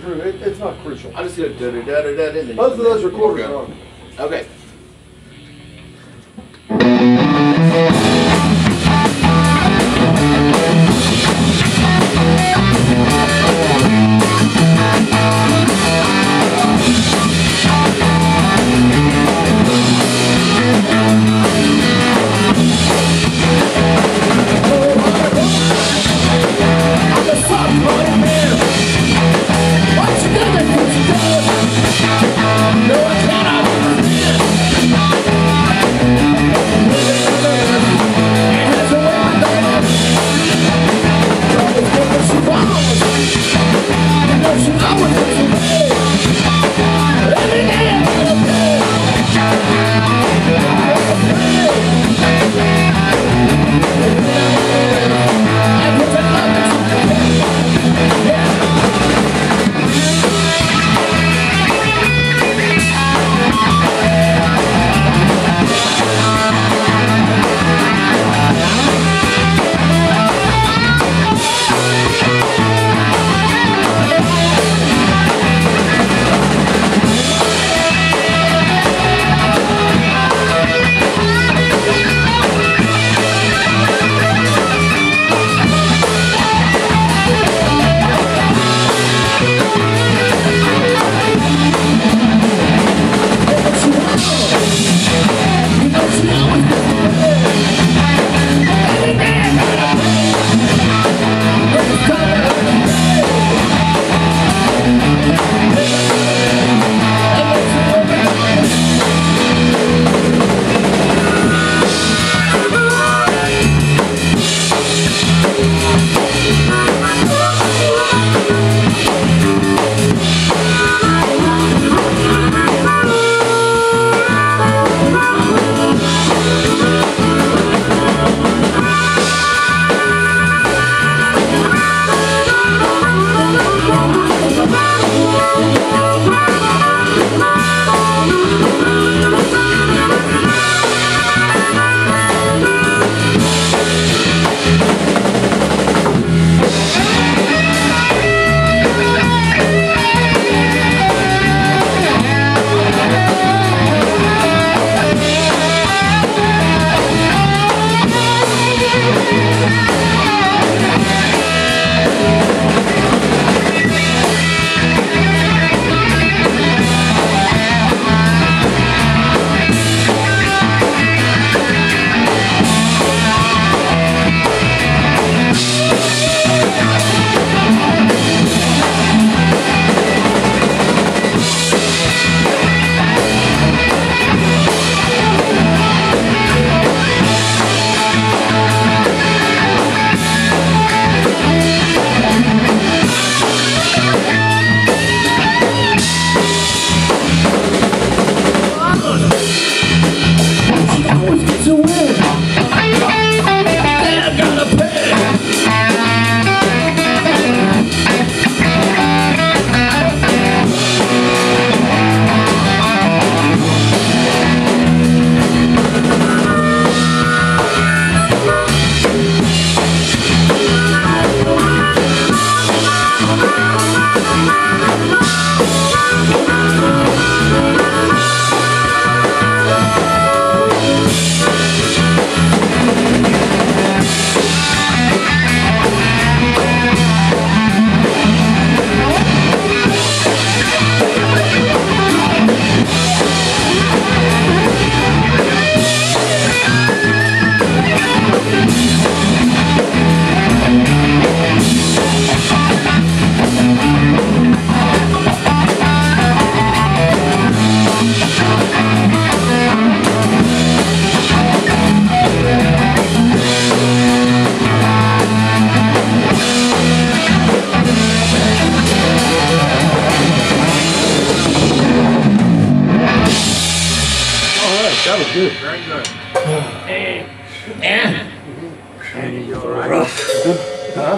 through. It, it's not crucial. I just go da da da da da. Both of those recorders are on. Okay. I'm Stop it. It's a win. That was good. Very good. And, and, and you're rough. Huh?